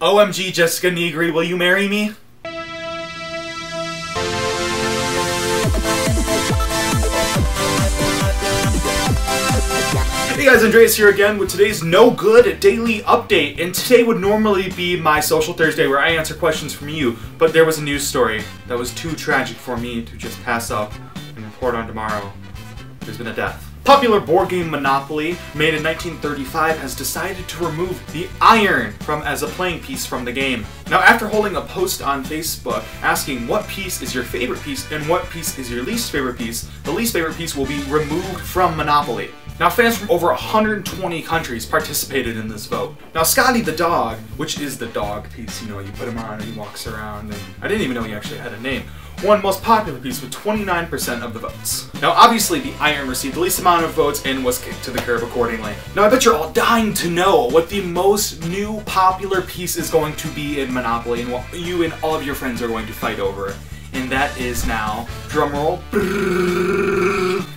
OMG, Jessica Negri, will you marry me? Hey guys, Andres here again with today's No Good Daily Update. And today would normally be my Social Thursday where I answer questions from you, but there was a news story that was too tragic for me to just pass up and report on tomorrow. There's been a death. Popular board game Monopoly, made in 1935, has decided to remove the iron from as a playing piece from the game. Now, after holding a post on Facebook asking what piece is your favorite piece and what piece is your least favorite piece, the least favorite piece will be removed from Monopoly. Now, fans from over 120 countries participated in this vote. Now, Scotty the dog, which is the dog piece, you know, you put him on and he walks around, and I didn't even know he actually had a name, won most popular piece with 29% of the votes. Now, obviously, the Iron received the least amount of votes and was kicked to the curb accordingly. Now, I bet you're all dying to know what the most new popular piece is going to be in Monopoly and what you and all of your friends are going to fight over. And that is now, drumroll,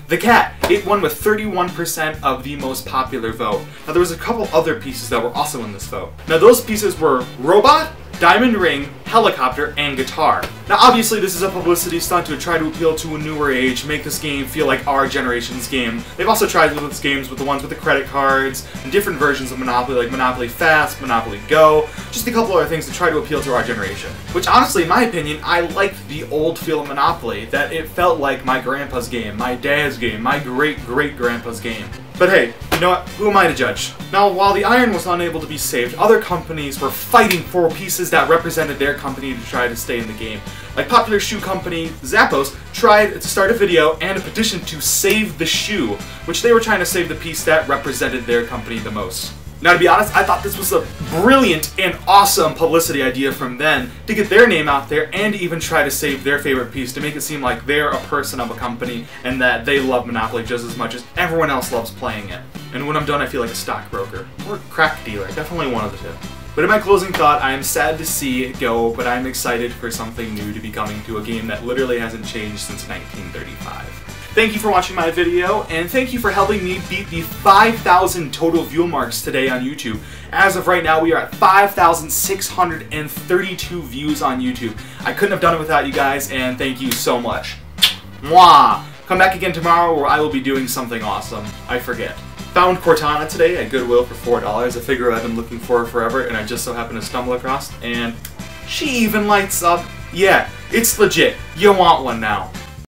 the cat. It won with 31% of the most popular vote. Now there was a couple other pieces that were also in this vote. Now those pieces were Robot, Diamond Ring, Helicopter, and Guitar. Now obviously this is a publicity stunt to try to appeal to a newer age, make this game feel like our generation's game. They've also tried with games with the ones with the credit cards, and different versions of Monopoly like Monopoly Fast, Monopoly Go, just a couple other things to try to appeal to our generation. Which honestly, in my opinion, I liked the old feel of Monopoly, that it felt like my grandpa's game, my dad's game, my great-great-grandpa's game. But hey, you know what? Who am I to judge? Now, while the iron was unable to be saved, other companies were fighting for pieces that represented their company to try to stay in the game. Like popular shoe company Zappos tried to start a video and a petition to save the shoe, which they were trying to save the piece that represented their company the most. Now, to be honest, I thought this was a brilliant and awesome publicity idea from them to get their name out there and even try to save their favorite piece to make it seem like they're a person of a company and that they love Monopoly just as much as everyone else loves playing it. And when I'm done, I feel like a stockbroker or crack dealer, definitely one of the two. But in my closing thought, I am sad to see it go, but I'm excited for something new to be coming to a game that literally hasn't changed since 1935. Thank you for watching my video, and thank you for helping me beat the 5,000 total view marks today on YouTube. As of right now, we are at 5,632 views on YouTube. I couldn't have done it without you guys, and thank you so much. Mwah! Come back again tomorrow where I will be doing something awesome. I forget. Found Cortana today at Goodwill for $4, a figure I've been looking for forever, and I just so happened to stumble across, and she even lights up. Yeah, it's legit. You want one now.